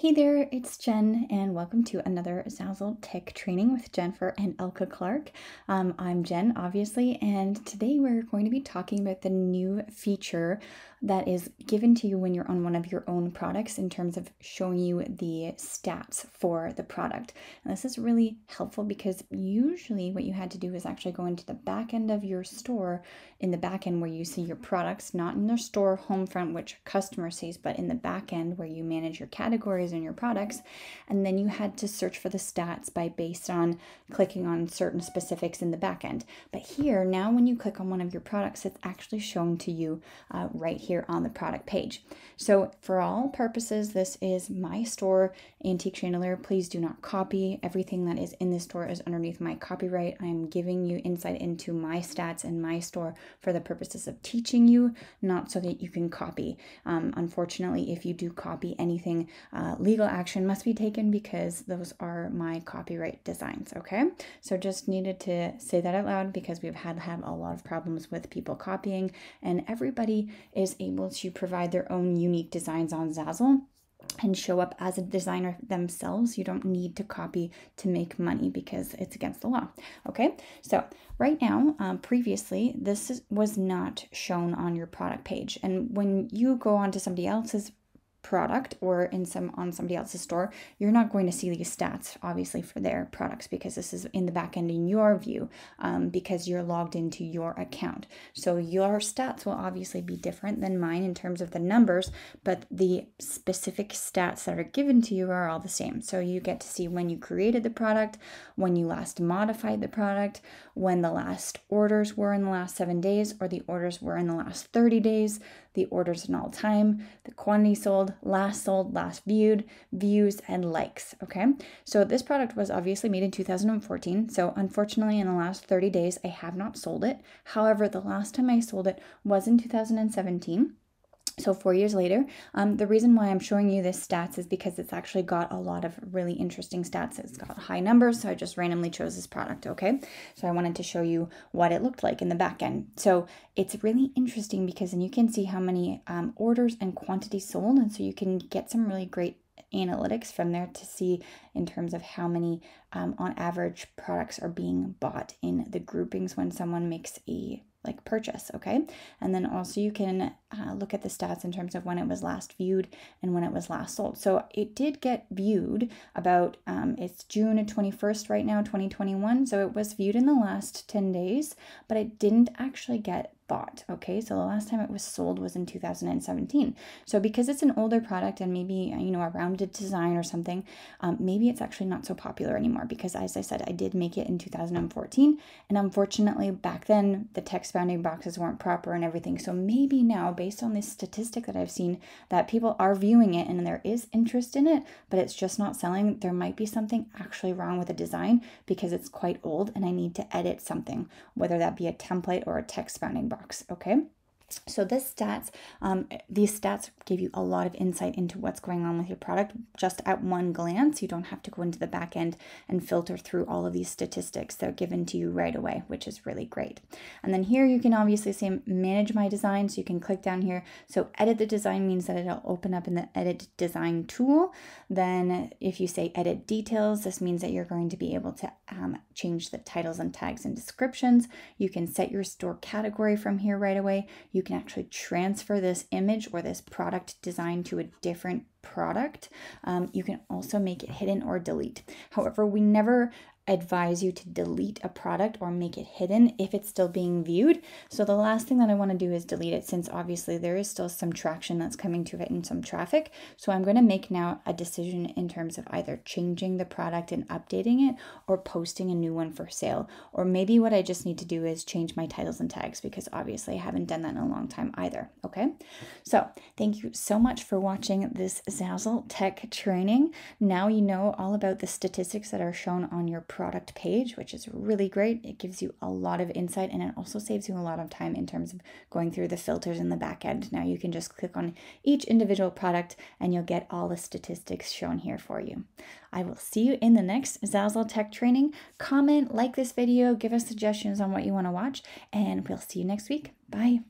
Hey there, it's Jen, and welcome to another Zazzle Tech training with Jennifer and Elke Clarke. Um, I'm Jen, obviously, and today we're going to be talking about the new feature that is given to you when you're on one of your own products in terms of showing you the stats for the product. And this is really helpful because usually what you had to do is actually go into the back end of your store in the back end where you see your products, not in the store home front, which customer sees, but in the back end where you manage your categories and your products. And then you had to search for the stats by based on clicking on certain specifics in the back end. But here, now when you click on one of your products, it's actually shown to you uh, right here here on the product page. So for all purposes, this is my store, Antique Chandelier. Please do not copy. Everything that is in this store is underneath my copyright. I'm giving you insight into my stats and my store for the purposes of teaching you, not so that you can copy. Um, unfortunately, if you do copy anything, uh, legal action must be taken because those are my copyright designs, okay? So just needed to say that out loud because we've had have a lot of problems with people copying and everybody is able to provide their own unique designs on Zazzle and show up as a designer themselves. You don't need to copy to make money because it's against the law. Okay, so right now, um, previously, this is, was not shown on your product page. And when you go onto somebody else's product or in some on somebody else's store, you're not going to see these stats obviously for their products because this is in the back end in your view um, because you're logged into your account. So your stats will obviously be different than mine in terms of the numbers, but the specific stats that are given to you are all the same. So you get to see when you created the product, when you last modified the product, when the last orders were in the last seven days, or the orders were in the last 30 days, the orders in all time, the quantity sold, last sold, last viewed, views, and likes. Okay, so this product was obviously made in 2014. So unfortunately, in the last 30 days, I have not sold it. However, the last time I sold it was in 2017. So four years later, um, the reason why I'm showing you this stats is because it's actually got a lot of really interesting stats. It's got high numbers, so I just randomly chose this product, okay? So I wanted to show you what it looked like in the back end. So it's really interesting because then you can see how many um, orders and quantity sold, and so you can get some really great analytics from there to see in terms of how many um, on average products are being bought in the groupings when someone makes a like purchase, okay? And then also you can uh, look at the stats in terms of when it was last viewed and when it was last sold. So it did get viewed about, um, it's June 21st right now, 2021. So it was viewed in the last 10 days, but it didn't actually get bought. Okay, so the last time it was sold was in 2017. So because it's an older product and maybe you know a rounded design or something, um, maybe it's actually not so popular anymore. Because as I said, I did make it in 2014, and unfortunately back then the text bounding boxes weren't proper and everything. So maybe now, based on this statistic that I've seen, that people are viewing it and there is interest in it, but it's just not selling. There might be something actually wrong with the design because it's quite old and I need to edit something, whether that be a template or a text bounding box box, okay? So this stats, um, these stats give you a lot of insight into what's going on with your product just at one glance. You don't have to go into the back end and filter through all of these statistics. They're given to you right away, which is really great. And then here you can obviously say manage my design. So you can click down here. So edit the design means that it'll open up in the edit design tool. Then if you say edit details, this means that you're going to be able to um, change the titles and tags and descriptions. You can set your store category from here right away. You you can actually transfer this image or this product design to a different product. Um, you can also make it hidden or delete. However, we never advise you to delete a product or make it hidden if it's still being viewed. So the last thing that I want to do is delete it since obviously there is still some traction that's coming to it and some traffic. So I'm going to make now a decision in terms of either changing the product and updating it or posting a new one for sale. Or maybe what I just need to do is change my titles and tags because obviously I haven't done that in a long time either. Okay. So thank you so much for watching this Zazzle tech training. Now you know all about the statistics that are shown on your product page, which is really great. It gives you a lot of insight and it also saves you a lot of time in terms of going through the filters in the back end. Now you can just click on each individual product and you'll get all the statistics shown here for you. I will see you in the next Zazzle Tech training. Comment, like this video, give us suggestions on what you want to watch, and we'll see you next week. Bye.